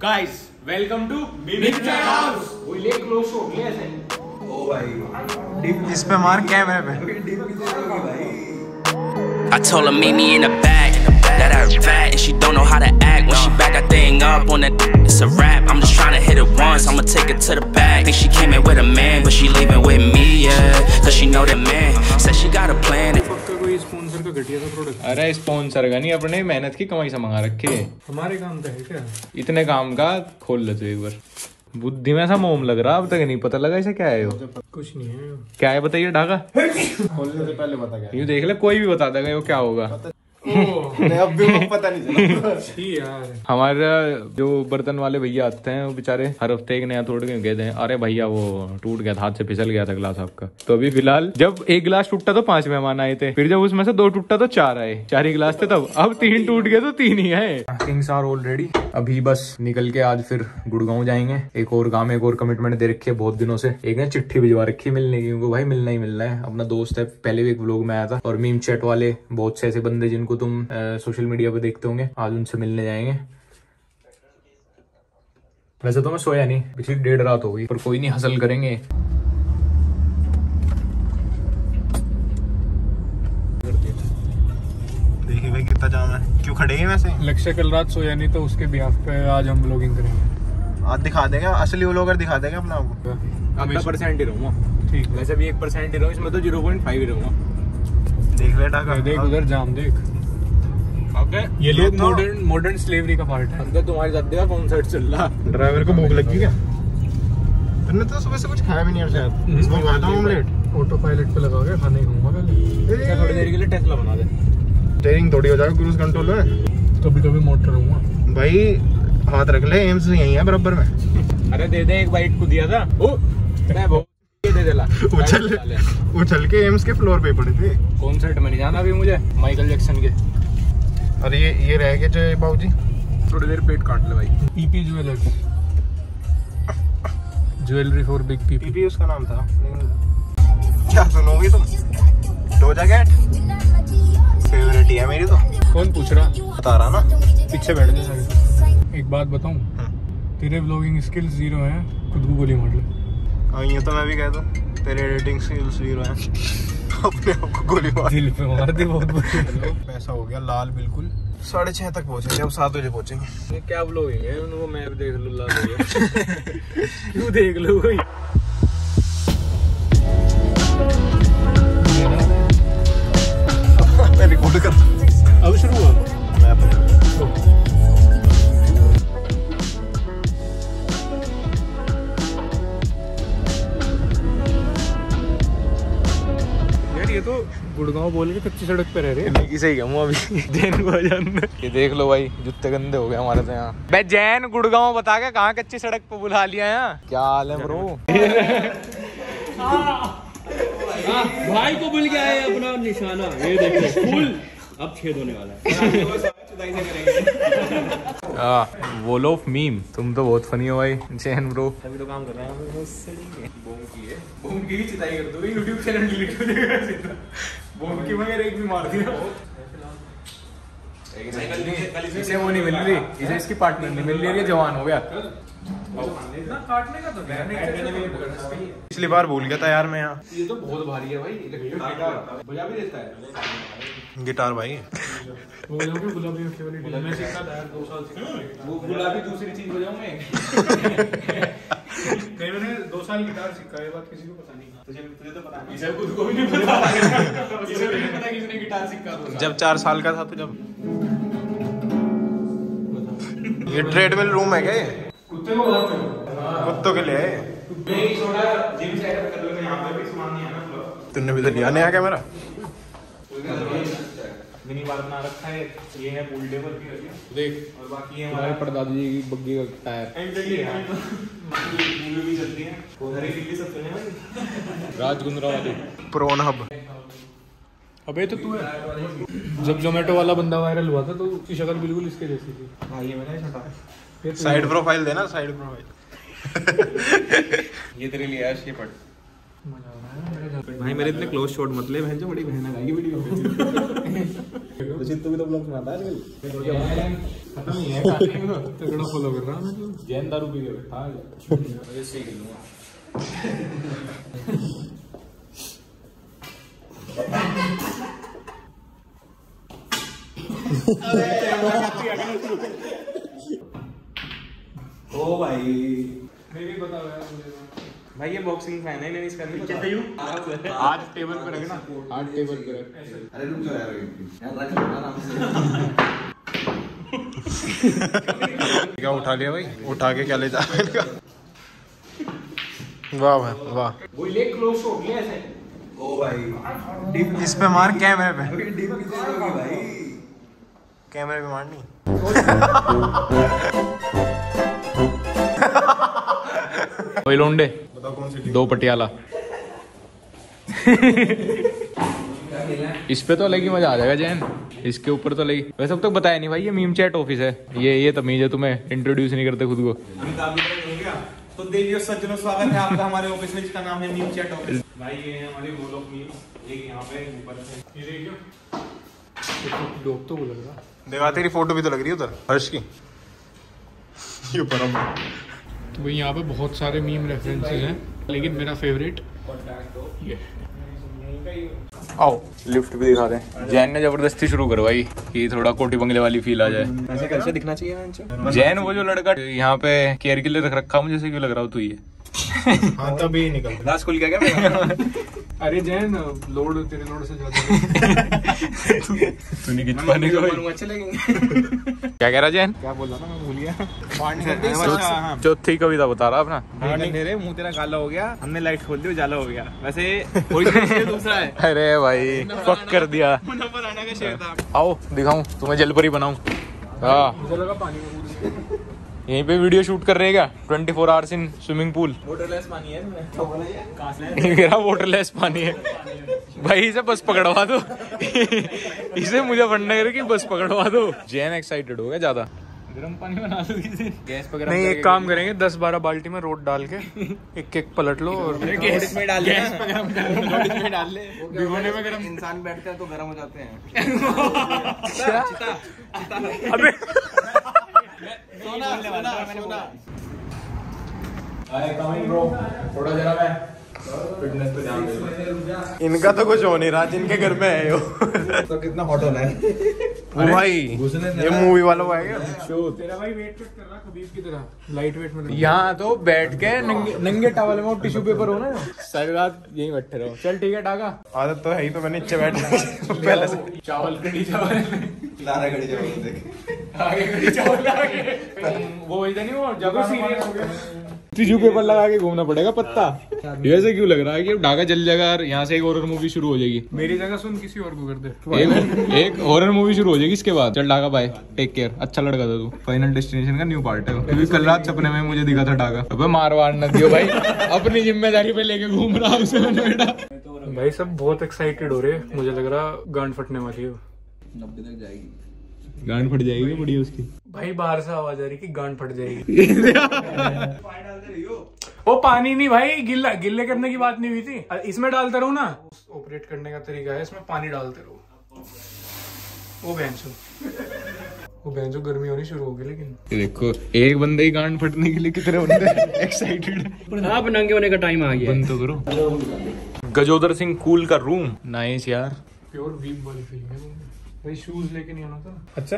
Guys, welcome to Mixer House. वो ले close shot ले ऐसे. इस पे मार कैमरे पे I told her meet me in the back. That I fat and she don't know how to act. When she back that thing up on that, it's a wrap. I'm just trying to hit it once. I'ma take it to the back. Think she came in with a man, but she leaving with me, yeah. Cause she know that man said she got a plan. पक्का कोई sponsor का घटिया सा product अरे sponsor का नहीं अपने मेहनत की कमाई से मंगा रखे हमारे काम का है क्या इतने काम का खोल ले तू एक बार बुद्धि में ऐसा मोम लग रहा अब तक नहीं पता लगा इसे क्या है वो कुछ नहीं है क्या है बताइए ढाका खोलने से पहले बता गया यूँ देख ले कोई भी बता देगा वो क्या होगा नहीं, अब भी पता नहीं चला। छी यार। हमारे जो बर्तन वाले भैया आते हैं वो बेचारे हर हफ़्ते एक नया तोड़ के कहते हैं अरे भैया वो टूट गया था हाथ से फिसल गया था गिलास आपका। तो अभी फ़िलहाल जब एक गिलास टूटा तो पाँच मेहमान आए थे। फिर जब उसमें से दो टूटा तो चार आए। चार ही गिलास थे तब। अब तीन टूट गए तो तीन ही है। किंग्स आर ऑलरेडी अभी बस निकल के आज फिर गुड़गांव जाएँगे। एक और काम एक और कमिटमेंट दे रखी है बहुत दिनों से। एक ने चिट्ठी भिजवा रखी है मिलने की। भाई मिलना ही मिलना है। अपना दोस्त है। पहले भी एक ब्लॉग में आया था। और मीम चैट वाले बहुत से ऐसे बंदे जिनको तुम सोशल मीडिया पे देखते होंगे आज उनसे मिलने जाएँगे। वैसे तो मैं सोया नहीं पिछली डेढ़ रात हो गई पर कोई नहीं हसल करेंगे। देखिए भाई कितना जाम है। क्यों खड़े हैं वैसे? लक्ष्य कल रात सोया नहीं तो उसके बिहाफ पे आज हम ब्लॉगिंग करेंगे। आज दिखा देगा असली व्लॉगर दिखा देगा अपना आपको अब परसेंट ही रहूँगा। ठीक वैसे भी एक परसेंट ही रहूँ इसमें तो ज़ीरो पॉइंट फाइव ही रहूँगा। देख ले देख उधर जाम देख। अबे ये लोग मॉडर्न मॉडर्न स्लेवरी का पार्ट है। अंदर तुम्हारी दादी का कौन सेट चल रहा? ड्राइवर को भूख लगी क्या? तुमने तो सुबह से कुछ खाया भी नहीं यार शायद। इसमें खाता हूँ ऑमलेट ऑटो पायलट पे लगा के खाने खाऊँगा पहले थोड़ी देर के लिए टेस्ला बना दे। स्टेयरिंग थोड़ी हो जाएगा क्रूज कंट्रोल में कभी कभी मोटर रहूँगा भाई हाथ रख ले एम्स यही है बराबर में। अरे दे दे एक बाइट को दिया था। ओ मैं बहुत ये दे देला उछल उछल के एम्स के फ्लोर पे पड़े थे। कौन सेट में नहीं जाना अभी मुझे माइकल जैक्सन के। अरे ये ये रह गए जो बाबूजी। थोड़ी देर पेट काट ले भाई। PP jewellers jewellery for big PP PP उसका नाम था क्या सुनोगी तुम? डोजा कैट फेवरेट ही है मेरी तो। कौन पूछ रहा? बता रहा ना। पीछे बैठ जा सारे। एक बात बताऊँ? तेरे व्लॉगिंग स्किल्स ज़ीरो है खुद को गोली मार ले। हाँ ये तो मैं भी कह दूँ तेरे एडिटिंग स्किल्स ज़ीरो हैं। अपने आप को गोली मार। दिल पे मार दी बहुत बढ़िया पैसा हो गया लाल बिल्कुल। साढ़े छह तक पहुँचेंगे अब सात बजे पहुँचेंगे। ये क्या ब्लॉगिंग है? उनको मैप देख लो लाल क्यों देख लो कोई तो गुड़गांव बोल के कच्ची सड़क पे रह रहे हैं। सही कहूँ अभी। जैन को जानना ये देख लो भाई जूते गंदे हो गए हमारे तो यहाँ। बे जैन गुड़गांव बता के कहाँ कच्ची सड़क पे बुला लिया यहाँ क्या हाल है ब्रो भाई को भूल गया है अपना निशाना। ये देखो फुल अब छेद होने वाला है। Wall of meme. तुम तो बहुत फनी हो भाई जैन ब्रो अभी तो काम कर रहा हैं। बूम की है। बूम की चिताई कर दो। यूट्यूब चैनल डिलीट कर देगा सीधा। बूम की मगर एक भी मार दिया। इसे वो नहीं मिल रही। इसे इसकी पार्टनर नहीं मिल रही है, जवान हो गया। पिछली बार भूल गया था यार मैं यहाँ। ये तो बहुत भारी है भाई गिटार बजा भी देता है। गिटार भाई। गुलाबी दूसरी चीज़ बजाऊं मैं? मैंने दो साल गिटार सीखा ये बात किसी को पता नहीं। तुझे तुझे तो पता नहीं इसे खुद को भी नहीं पता। इसे भी नहीं पता किसने गिटार सीखा तो जब चार साल का था तो जब ये ट्रेडमिल रूम है क्या ये? कुत्ते को बहुत करो। कुत्तों के लिए? है ये? नहीं छोटा जिम सेटअप कर लो यहाँ पे भी सामान नहीं है ना मतलब। तूने भी तो लिया नया कैमरा मिनी बार बना रखा है ये है पूल टेबल देख और बाकी है हमारे परदादी जी की बग्गी का टायर। मूवी भी चलती है। उधर ही दिल्ली सब चले भाई? राज वाली प्रोन हब अबे तो तू है। जब जोमेटो वाला बंदा वायरल हुआ था तो उसकी शक्ल बिल्कुल इसके जैसी थी। हाँ ये मैंने छोटा। ये तो- साइड प्रोफ़ाइल देना साइड प्रोफ़ाइल ये तेरे लिए है ये पढ़ है भाई मेरे इतने क्लोज शॉट मत ले बहन जो बड़ी बहन आएगी वीडियो तो चित्तू भी तो ब्लॉग बनाता है आजकल खत्म ही है तगड़ा फॉलो कर रहा हूँ मैं तो। जैन दारू पी के बैठा है ओ भाई मेरी बताओ यार मुझे भाई ये बॉक्सिंग फ़ैन है इसका नहीं पता आज टेबल पे रखना। आज टेबल पे रख। अरे रुक जाओ यार यार रख ना आराम से। क्या उठा लिया भाई? उठा के क्या ले जा वाह भाई वाह। वो ले क्लोज शॉट ले ऐसे। ओ भाई। इस पे मार कैमरे पे। अभी डीप की ज़रूरत भाई? कैमरे पे मारनी। वही लोंडे बताओ कौन सी दो पटियाला। इस पे तो अलग ही मज़ा आ जाएगा जैन। इसके ऊपर तो अलग वैसे अब तक बताया नहीं भाई ये मीम चैट ऑफ़िस है। ये ये तमीज है तुम्हें इंट्रोड्यूस नहीं करते खुद को। गया तो देवियों सज्जनों स्वागत है आपका हमारे ऑफ़िस में जिसका नाम है मीम चैट ऑफ़िस भाई ये है हमारी वॉल ऑफ़ मीम एक यहाँ पे ऊपर से। ये देखियो डोप तो वो लग रहा। देखा तेरी फ़ोटो भी तो लग रही है उधर हर्ष की। ये ऊपर हम तो भाई यहाँ पे बहुत सारे मीम रेफरेंसेस हैं लेकिन मेरा फेवरेट ये आओ लिफ्ट भी दिखा दें। जैन ने ज़बरदस्ती शुरू करवाई कि थोड़ा कोटी बंगले वाली फील आ जाए। ऐसे कैसे दिखना चाहिए जैन वो जो लड़का यहाँ पे केयर के लिए रख रखा मुझे क्यों लग रहा हो तू ये? हाँ तभी निकल लास्ट खुल गया क्या अरे जैन लोड तेरे लोड से ज़्यादा तू नहीं पाने का अच्छे लगेंगे क्या कह रहा जैन? क्या बोल रहा था मैं भूल गया। चौथी कविता बता रहा अपना। मेरे मुँह तेरा काला हो गया हमने लाइट खोल दी उजाला हो गया। वैसे दूसरा है। अरे भाई पक कर दिया। का शेर था। आओ दिखाऊँ तुम्हें जलपरी बनाऊँ। हाँ। पानी। यहीं पे वीडियो शूट कर रहे हैं क्या? Twenty four hours in swimming pool waterless पानी है इसमें बोला ये मेरा वाटरलेस पानी है. भाई इसे बस पकड़वा दो। इसे मुझे फंडा करे कि बस पकड़वा दो। जैन एक्साइटेड हो गया ज़्यादा। गर्म पानी बना दो गैस पे नहीं एक काम करेंगे दस बारह बाल्टी में रोड डाल के एक एक पलट लो और गैस में डाल गैस कर में डाल ले। भिगोने में गरम इंसान बैठता है तो गर्म हो जाते हैं। अबे सोना सोना सोना। थोड़ा जरा मैं फिटनेस पे ध्यान दे इनका तो कुछ हो नहीं रहा जिनके घर में है यो तो कितना हॉट होना है। वो भाई ये मूवी वाला है तेरा भाई वेट कर रहा खबीब की तरह लाइट वेट में यहाँ तो बैठ के नंगे नंगे टावल में टिश्यू पेपर हो ना। सारी रात यहीं बैठे रहो। चल ठीक है टाका आदत तो है ही पे मैंने नीचे बैठ पहले से। चावल कड़ी चावल। लारा गड़ी जब देख आगे कड़ी चावल आगे। वो वही नहीं वो जब सीरियस हो गया। टिश्यू पेपर लगा के घूमना पड़ेगा पत्ता। ऐसे क्यों लग रहा है कि अब ढाका जल जाएगा यहाँ से एक हॉरर मूवी शुरू हो जाएगी? मेरी जगह सुन किसी और को कर दे। एक एक हॉरर मूवी शुरू हो जाएगी इसके बाद? चल ढाका बाय टेक केयर अच्छा लड़का था तू. फाइनल डेस्टिनेशन का न्यू पार्ट है क्योंकि कल रात सपने में मुझे दिखा था ढाका. अबे मार वार न दियो भाई. अपनी ज़िम्मेदारी पे लेके घूम रहा हूँ उसे मैंने बेटा. भाई सब बहुत एक्साइटेड हो रहे हैं. मुझे लग रहा गांड फटने वाली है. नब्बे तक जाएगी। गांड फट जाएगी बड़ी उसकी. भाई बाहर से आवाज़ आ रही कि गांड फट जाएगी. वो पानी नहीं भाई. गिल्ला गिल्ले करने की बात नहीं हुई थी. इसमें डालते रहो ना. ऑपरेट करने का तरीका है इसमें पानी डालते रहो. वो भैंसो वो भैंसो गर्मी होनी शुरू होगी लेकिन देखो एक बंदे ही गांड फटने के लिए कितने बंदे एक्साइटेड आप नंगे होने का टाइम आ गया बंद तो करो गजोदर सिंह कूल का रूम नाइस यार प्योर वीप वाली फीलिंग है वो। भाई शूज़ लेके नहीं आना था। अच्छा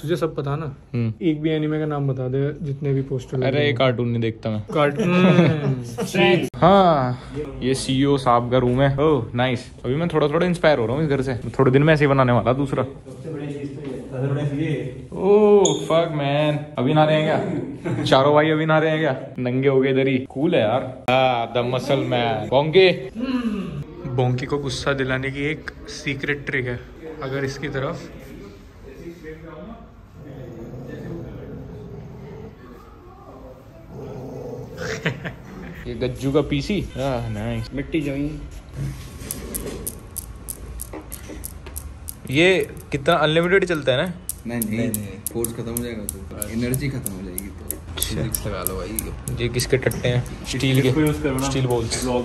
तुझे सब पता ना? हम्म। एक भी एनिमे का नाम बता दे जितने भी पोस्टर अरे ये कार्टून नहीं देखता मैं। कार्टून हाँ ये सीईओ साहब का रूम है। ओह नाइस अभी मैं थोड़ा थोड़ा इंस्पायर हो रहा हूँ इस घर से। थोड़े दिन में ऐसे बनाने वाला दूसरा। ओह फक मैन अभी नहा रहे क्या? चारों भाई अभी ना रहे हैं क्या? नंगे हो गए इधर ही। कूल है यार। द मसल मैन बोंके बोंकी को गुस्सा दिलाने की एक सीक्रेट ट्रिक है। अगर इसकी तरफ़। ये गज्जू का पीसी नाइस मिट्टी जमी ये कितना अनलिमिटेड चलता है ना? नहीं नहीं नहीं फोर्स खत्म हो जाएगा तो। एनर्जी खत्म हो जाएगी। अच्छा। लगा लो भाई। ये किसके टट्टे हैं? स्टील के। स्टील बोल्स हाँ,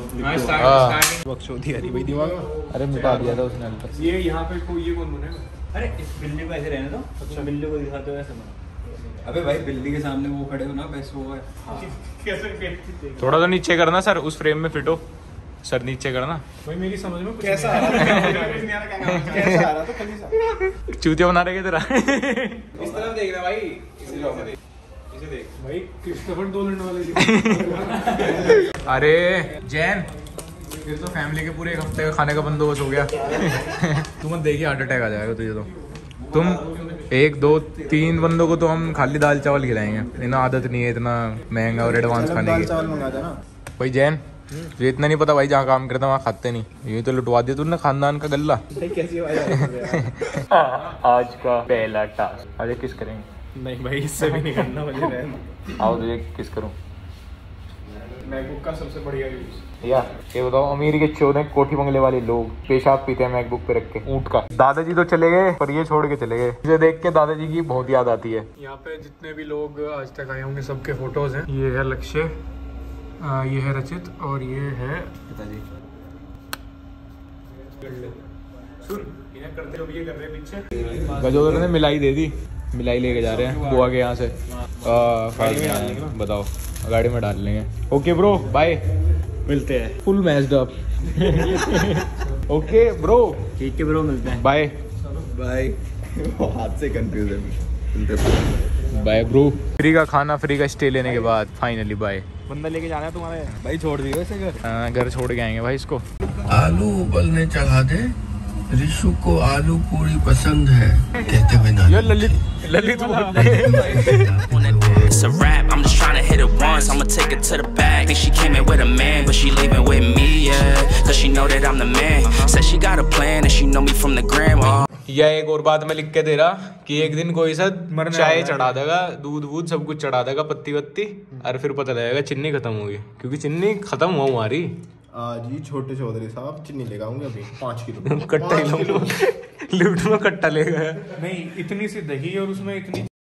हाँ। भाई दिमाग में। अरे मिटा दिया था उसने अभी ये यहाँ पे को ये कौन बनेगा अरे इस बिल्ली को ऐसे रहने दो। अच्छा। बिल्ली को दिखाते हो ऐसे बना अबे भाई बिल्ली के सामने वो खड़े हो ना वो है। थोड़ा तो नीचे करना सर उस फ्रेम में फिट। हो सर नीचे करना। भाई मेरी समझ में कुछ कैसा आ रहा। कैसा आ रहा तो सा? चूतिया बना रहे तेरा? इस तरफ़ देख रहा भाई। अरे जैन फिर तो फैमिली के पूरे एक हफ़्ते का खाने का बंदोबस्त हो गया। तू मत देखिए हार्ट अटैक आ जाएगा तुझे तो। तुम एक दो तीन बंदों को तो हम खाली दाल चावल खिलाएँगे। इतना आदत नहीं है इतना महँगा और एडवांस खाने की। चावल मंगा देना भाई जैन तुझे इतना नहीं पता भाई जहाँ काम करता वहाँ खाते नहीं। ये तो लुटवा दिया तूने खानदान का गल्ला। आज का पहला टास्क अरे किस करेंगे? नहीं भाई इससे भी नहीं करना मुझे रहना आओ तुझे किस करूँ? मैकबुक का सबसे बढ़िया यूज़। या ये बताओ अमीर के कोठी बंगले वाले लोग पेशाब पीते हैं मैकबुक पे रख के ऊँट का। दादाजी तो चले गए पर ये छोड़ के चले गए। इसे देख के दादाजी की बहुत याद आती है। यहाँ पे जितने भी लोग आज तक आए होंगे सबके फ़ोटोज़ हैं। ये है लक्ष्य ये है रचित और ये है पिताजी। सुन करते हो ये कर रहे पीछे। गजोदर ने मिलाई दे दी। मिलाई लेके जा रहे हैं। बुआ के यहाँ से गाड़ी में बताओ गाड़ी में डाल लेंगे। ओके ब्रो बाय मिलते हैं। Full matched up okay bro ठीक है ब्रो मिलते हैं। बाय वो हाथ से कंफ्यूज है। बाय ब्रो फ्री का खाना फ्री का स्टे लेने के बाद फाइनली बाय बंदा लेके जाना है तुम्हारे? भाई छोड़ दियो इसे घर। घर छोड़ के आएँगे भाई इसको। आलू उबलने चढ़ा दे। रिशु को आलू पूरी पसंद है कहते हुए ना Lalit Lalit It's a rap, I'm just trying to hit it once. I'ma take it to the bag. Think she came in with a man, but she leaving with me, yeah. Cause she know that I'm the man. Said she got a plan and she know me from the gram. Oh. एक और बात मैं लिख के दे रहा कि एक दिन कोई सा चाय चढ़ा देगा दूध वूध सब कुछ चढ़ा देगा पत्ती वत्ती और फिर पता लगेगा चिन्नी खत्म होगी क्योंकि चिन्नी खत्म हुआ हमारी ही छोटे चौधरी साहब चिन्नी लेगा आऊँगे अभी पाँच किलो। कट्टा ही लूट में कट्टा ले गया। नहीं इतनी सी दही और उसमें इतनी